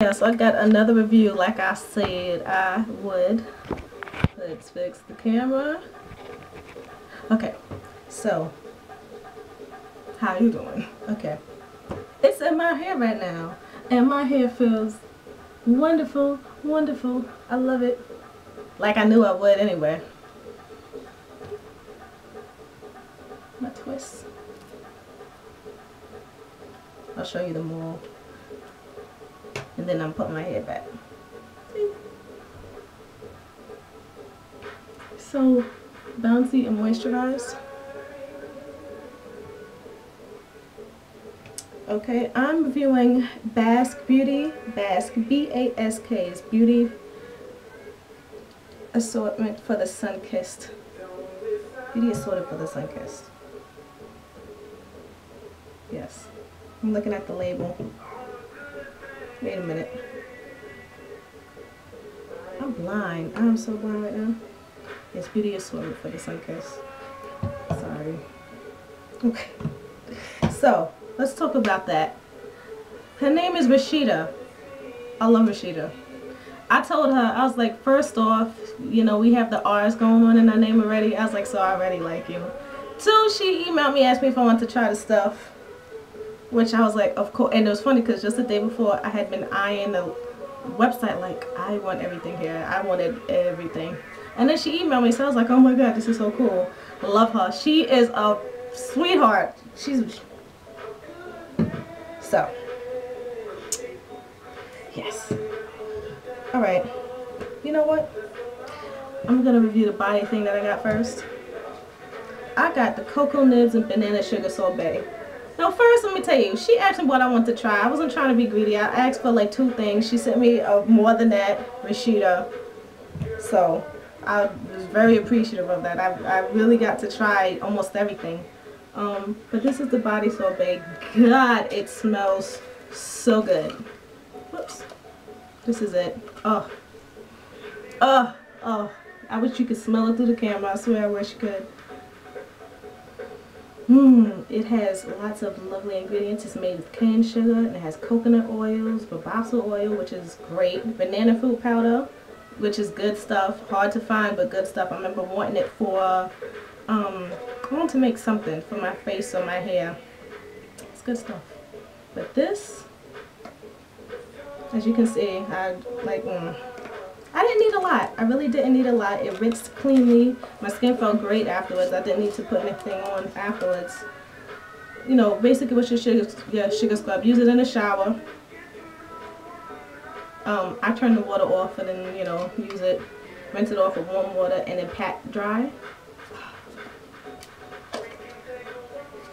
Yeah, so I got another review like I said I would. Let's fix the camera. Okay, so how you doing? Okay. It's in my hair right now. And my hair feels wonderful, wonderful. I love it. Like I knew I would anyway. My twist. I'll show you the more and then I'm putting my hair back. So bouncy and moisturized. Okay, I'm reviewing Basque Beauty, Basque Bask, B-A-S-K's Beauty Assortment for the Sun-Kissed. Beauty Assorted for the Sun-Kissed. Yes, I'm looking at the label. Wait a minute. I'm blind. I'm so blind right now. It's Beauty Assortment for the Sun-Kissed. Sorry. Okay. So, let's talk about that. Her name is Rashida. I love Rashida. I told her, I was like, first off, you know, we have the R's going on in her name already. I was like, so I already like you. Two, she emailed me, asked me if I want to try the stuff. Which I was like, of course. And it was funny because just the day before, I had been eyeing the website like, I want everything here. I wanted everything. And then she emailed me, so I was like, oh my god, this is so cool. Love her. She is a sweetheart. She's... So. Yes. Alright. You know what? I'm going to review the body thing that I got first. I got the Cocoa Nibs and Banana Sugar Sorbet. Now first, let me tell you, she asked me what I want to try. I wasn't trying to be greedy. I asked for like two things. She sent me uh, more than that, Rashida. So, I was very appreciative of that. I, I really got to try almost everything. Um, but this is the body sorbet. God, it smells so good. Whoops. This is it. Oh. Oh. Oh. I wish you could smell it through the camera. I swear I wish you could. Mmm, it has lots of lovely ingredients. It's made with cane sugar and it has coconut oils, babassu oil, which is great, banana food powder, which is good stuff, hard to find but good stuff. I remember wanting it for, um, I want to make something for my face or my hair. It's good stuff. But this, as you can see, I like, mm, I didn't need a lot. I really didn't need a lot. It rinsed cleanly. My skin felt great afterwards. I didn't need to put anything on afterwards. You know, basically what's your sugar, your sugar scrub. Use it in the shower. Um, I turn the water off and then, you know, use it, rinse it off with warm water and then pat dry.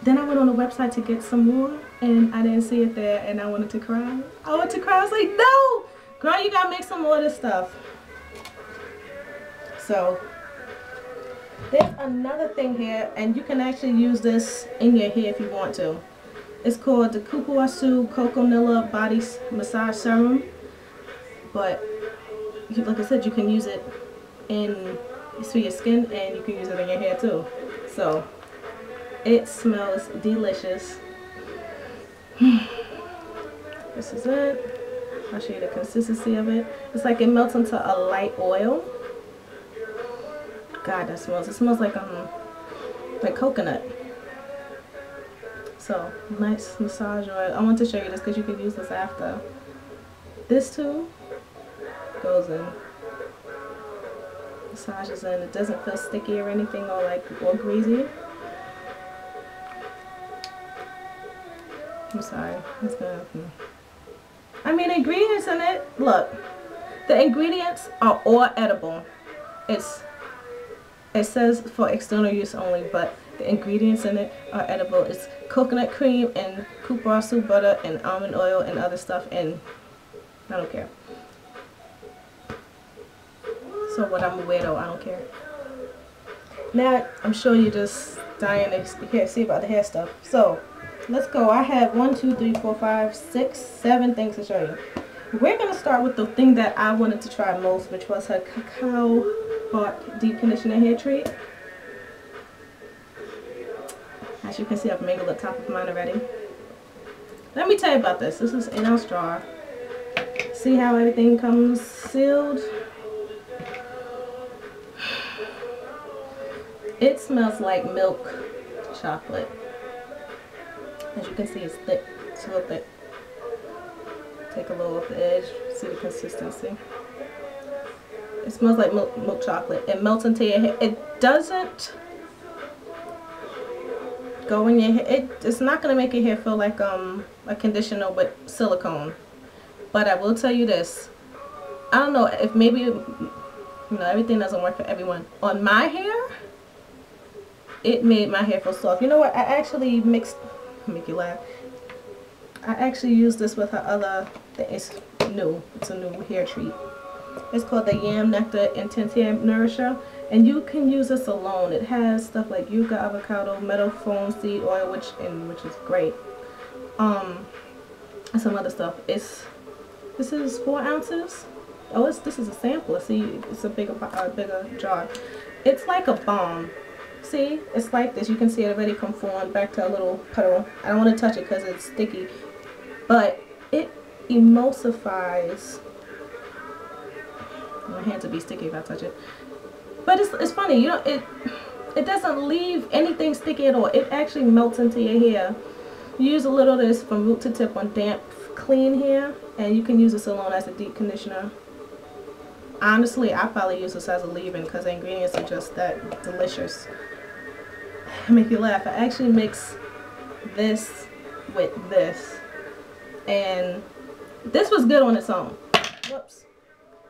Then I went on the website to get some more and I didn't see it there and I wanted to cry. I wanted to cry. I was like, no! Girl, you gotta make some more of this stuff. So there's another thing here and you can actually use this in your hair if you want to. It's called the Cupuaçu Coconilla Body Massage Serum. But like I said, you can use it in for your skin and you can use it in your hair too. So it smells delicious. this is it. I'll show you the consistency of it. It's like it melts into a light oil. God, that smells. It smells like um, like coconut. So nice massage oil. I want to show you this because you can use this after. This too goes in. Massages in. It doesn't feel sticky or anything or like or greasy. I'm sorry. It's gonna. I mean, ingredients in it. Look, the ingredients are all edible. It's it says for external use only, but the ingredients in it are edible. It's coconut cream and cupuaçu butter and almond oil and other stuff, and I don't care. So what I'm a weirdo, I don't care. Now, I'm sure you're just dying to see about the hair stuff. So, let's go. I have one, two, three, four, five, six, seven things to show you. We're going to start with the thing that I wanted to try most, which was her cacao deep conditioner hair treat. As you can see, I've mangled the top of mine already. Let me tell you about this. This is in our straw. See how everything comes sealed? It smells like milk chocolate. As you can see, it's thick. It's thick. Take a little off the edge. See the consistency. It smells like milk, milk chocolate. It melts into your hair. It doesn't go in your hair. It, it's not going to make your hair feel like um a conditioner with silicone. But I will tell you this. I don't know if maybe, you know, everything doesn't work for everyone. On my hair, it made my hair feel soft. You know what? I actually mixed, make you laugh. I actually used this with her other, it's new. It's a new hair treat. It's called the Yam Nectar Intense Hair Nourisher. And you can use this alone. It has stuff like yucca, avocado, meadowfoam seed oil, which and which is great. Um, some other stuff. It's this is four ounces. Oh, it's this is a sampler. See, it's a bigger a bigger jar. It's like a bomb. See, it's like this. You can see it already come form back to a little puddle. I don't want to touch it because it's sticky, but it emulsifies. My hands would be sticky if I touch it. But it's, it's funny, you know, it it doesn't leave anything sticky at all. It actually melts into your hair. You use a little of this from root to tip on damp, clean hair, and you can use this alone as a deep conditioner. Honestly, I probably use this as a leave-in because the ingredients are just that delicious. make you laugh. I actually mix this with this. And this was good on its own. Whoops.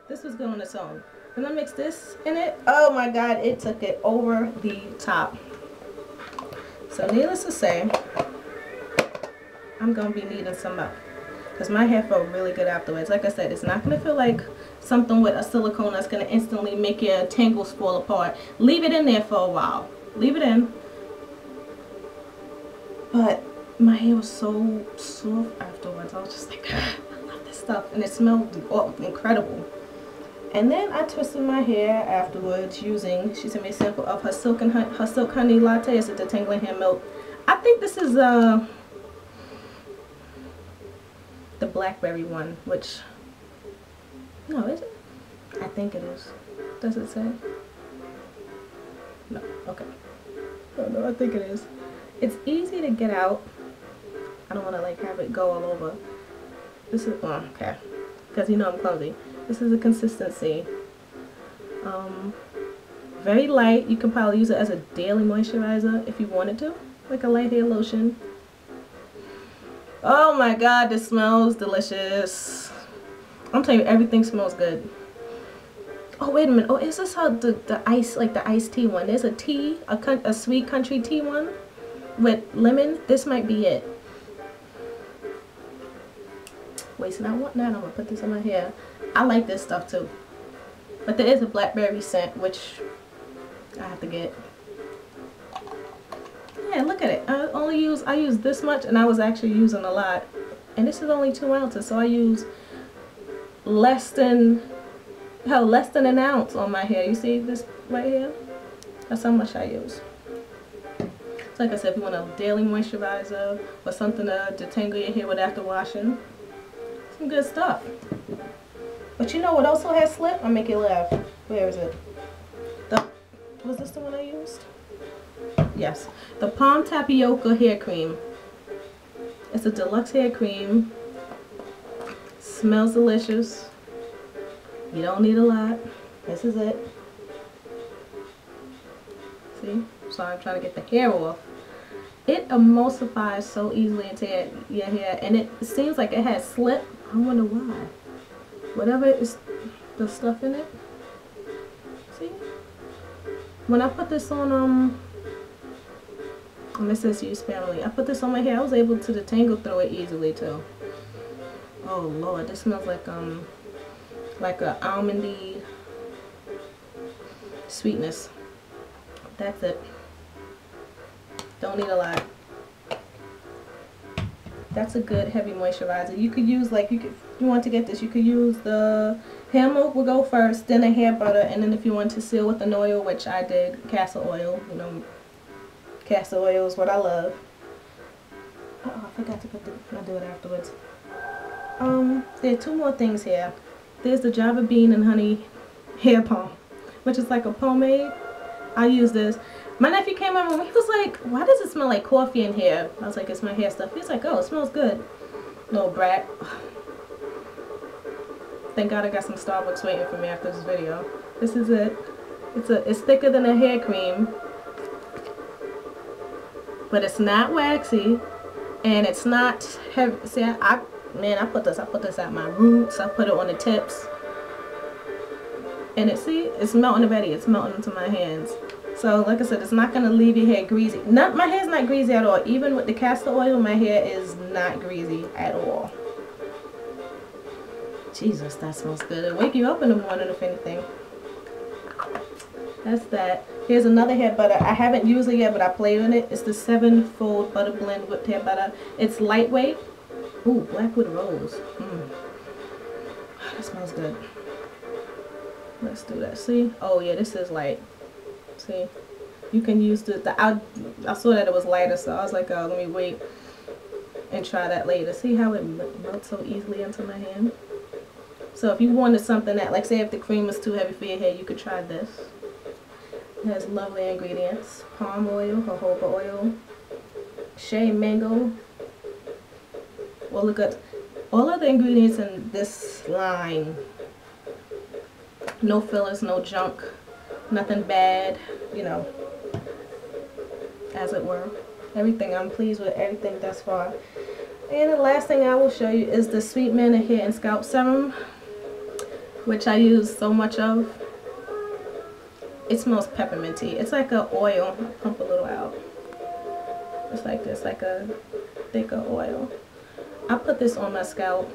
This was good on its own. When I mix this in it, oh my god, it took it over the top. So needless to say, I'm going to be needing some up. Because my hair felt really good afterwards. Like I said, it's not going to feel like something with a silicone that's going to instantly make your tangles fall apart. Leave it in there for a while. Leave it in. But my hair was so soft afterwards. I was just like, I love this stuff. And it smelled incredible. And then I twisted my hair afterwards using, she sent me a sample of her silk and her silk honey latte. It's a detangling hair milk. I think this is uh, the blackberry one, which, no, is it? I think it is. Does it say? No, okay. Oh, no, I think it is. It's easy to get out. I don't want to like have it go all over. This is, oh, okay. Because you know I'm clumsy. This is a consistency. Um, very light. You can probably use it as a daily moisturizer if you wanted to. Like a light hair lotion. Oh my god, this smells delicious. I'm telling you, everything smells good. Oh, wait a minute. Oh, is this how the, the ice, like the iced tea one? There's a tea, a, a sweet country tea one with lemon, this might be it. Wasting want that. I'm gonna put this on my hair. I like this stuff too. But there is a blackberry scent which I have to get. Yeah, look at it. I only use I use this much and I was actually using a lot. And this is only two ounces, so I use less than hell less than an ounce on my hair. You see this right here? That's how much I use like I said, if you want a daily moisturizer or something to detangle your hair with after washing, some good stuff. But you know what also has slip? I'll make you laugh. Where is it? The, was this the one I used? Yes. The Palm Tapioca Hair Cream. It's a deluxe hair cream. Smells delicious. You don't need a lot. This is it. See? So I'm trying to get the hair off it emulsifies so easily into your hair and it seems like it has slip I wonder why. Whatever is the stuff in it. See? When I put this on um and this says use I put this on my hair I was able to detangle through it easily too. Oh lord this smells like um like a almondy sweetness. That's it. Don't need a lot. That's a good heavy moisturizer. You could use like you could you want to get this, you could use the hair milk will go first, then the hair butter, and then if you want to seal with an oil, which I did, castor oil. You know, castor oil is what I love. Oh, I forgot to put the. I'll do it afterwards. Um, there are two more things here. There's the Java Bean and Honey Hair Balm, which is like a pomade. I use this. My nephew came over and he was like, why does it smell like coffee in here? I was like, it's my hair stuff. He's like, oh, it smells good. Little brat. Thank God I got some Starbucks waiting for me after this video. This is it. It's a it's thicker than a hair cream. But it's not waxy and it's not heavy. See, I, I man, I put this I put this at my roots. I put it on the tips. And it see, it's melting already. It's melting into my hands. So like I said, it's not gonna leave your hair greasy. Not my hair's not greasy at all. Even with the castor oil, my hair is not greasy at all. Jesus, that smells good. It'll wake you up in the morning if anything. That's that. Here's another hair butter. I haven't used it yet, but I played on it. It's the seven-fold butter blend whipped hair butter. It's lightweight. Ooh, Blackwood Rose. Mm. That smells good. Let's do that. See? Oh yeah, this is light. See? You can use the, the I, I saw that it was lighter, so I was like, oh, let me wait and try that later. See how it melts so easily into my hand? So if you wanted something that, like say if the cream is too heavy for your hair, you could try this. It has lovely ingredients. Palm oil, jojoba oil, shea mango. Well, look at all of the ingredients in this line. No fillers, no junk, nothing bad, you know, as it were. Everything, I'm pleased with everything thus far. And the last thing I will show you is the Sweet Manna Hair and Scalp Serum, which I use so much of. It smells pepperminty. It's like a oil. Pump a little out. It's like this, like a thicker oil. I put this on my scalp.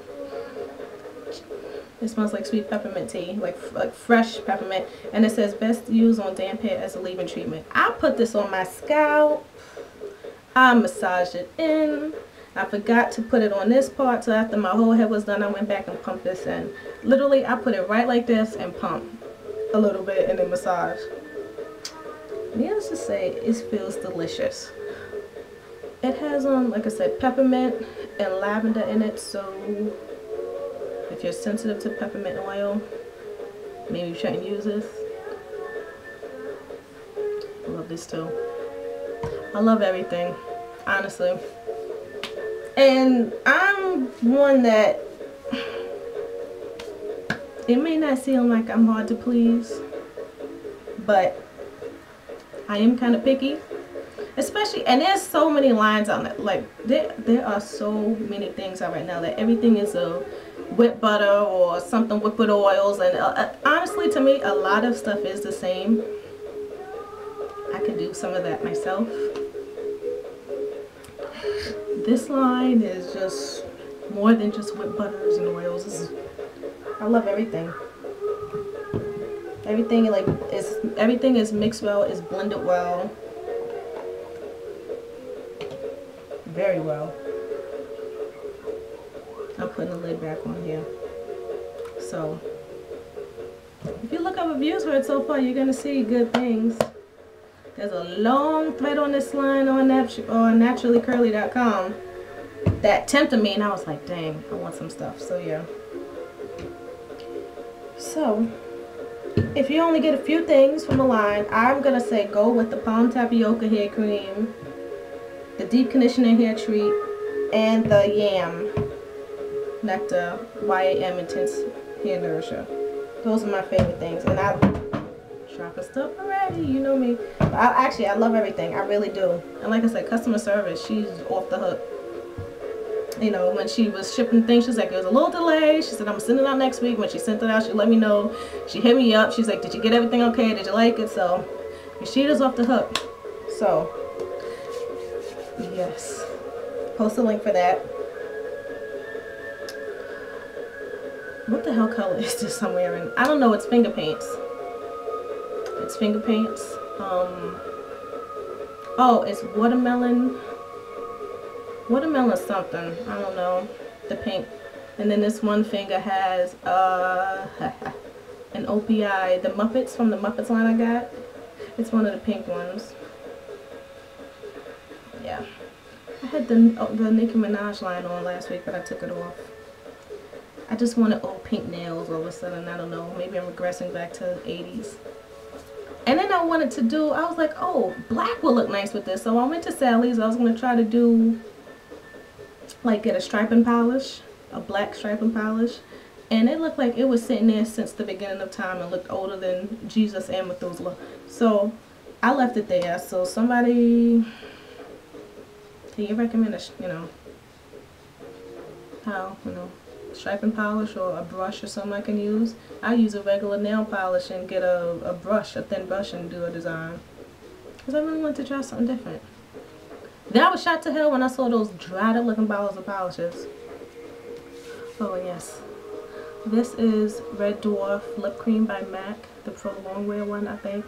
It smells like sweet peppermint tea, like like fresh peppermint, and it says best used on damp hair as a leave-in treatment. I put this on my scalp. I massaged it in. I forgot to put it on this part, so after my whole head was done, I went back and pumped this in. Literally, I put it right like this and pump a little bit and then massage. Needless to say, it feels delicious. It has, um, like I said, peppermint and lavender in it, so if you're sensitive to peppermint oil, maybe you shouldn't use this. I love this too. I love everything, honestly. And I'm one that it may not seem like I'm hard to please, but I am kind of picky. Especially, and there's so many lines on it. Like, there, there are so many things out right now that everything is a whipped butter or something whipped oils. And uh, uh, honestly, to me, a lot of stuff is the same. I can do some of that myself. This line is just more than just whipped butters and oils. I love everything. Everything like is everything is mixed well, is blended well. Very well. I'm putting the lid back on here. So if you look up reviews for it so far, you're gonna see good things. There's a long thread on this line on, on naturallycurly.com that tempted me and I was like, dang, I want some stuff. So yeah. So, if you only get a few things from the line, I'm going to say go with the Palm Tapioca Hair Cream, the Deep Conditioning Hair Treat, and the Yam Nectar YAM Intense Hair Nourisher. Those are my favorite things. And I the stuff already, you know me. But I, actually, I love everything. I really do. And like I said, customer service, she's off the hook you know, when she was shipping things, she's like, there's a little delay. She said, I'm sending it out next week. When she sent it out, she let me know. She hit me up. She's like, did you get everything okay? Did you like it? So, she is off the hook. So, yes. Post a link for that. What the hell color is this I'm wearing? I don't know. It's finger paints. It's finger paints. Um, oh, it's watermelon watermelon something. I don't know. The pink. And then this one finger has uh, an OPI. The Muppets from the Muppets line I got. It's one of the pink ones. Yeah. I had the, oh, the Nicki Minaj line on last week, but I took it off. Just wanted old pink nails all of a sudden. I don't know. Maybe I'm regressing back to 80s. And then I wanted to do, I was like, oh, black will look nice with this. So I went to Sally's. I was going to try to do, like, get a striping polish, a black striping polish. And it looked like it was sitting there since the beginning of time and looked older than Jesus and Methuselah. So I left it there. So somebody, can you recommend a, you know, how, you know, striping polish or a brush or something I can use. I use a regular nail polish and get a, a brush, a thin brush and do a design. Because I really want to try something different. Then I was shot to hell when I saw those dried up looking bottles of polishes. Oh yes. This is Red Dwarf Lip Cream by MAC, the Pro Longwear one I think.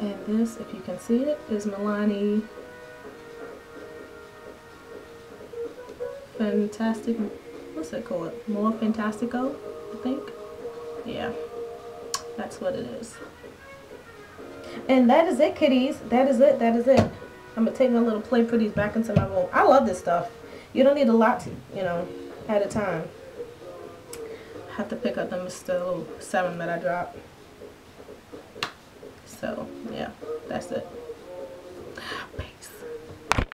And this, if you can see it, is Milani Fantastic what's it called? More Fantastico, I think. Yeah, that's what it is. And that is it, kitties. That is it. That is it. I'm going to take my little play pretties back into my room. I love this stuff. You don't need a lot, to, you know, at a time. I have to pick up the Mr. 7 that I dropped. So, yeah, that's it.